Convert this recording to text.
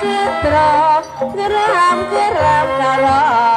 geram geram geram kalau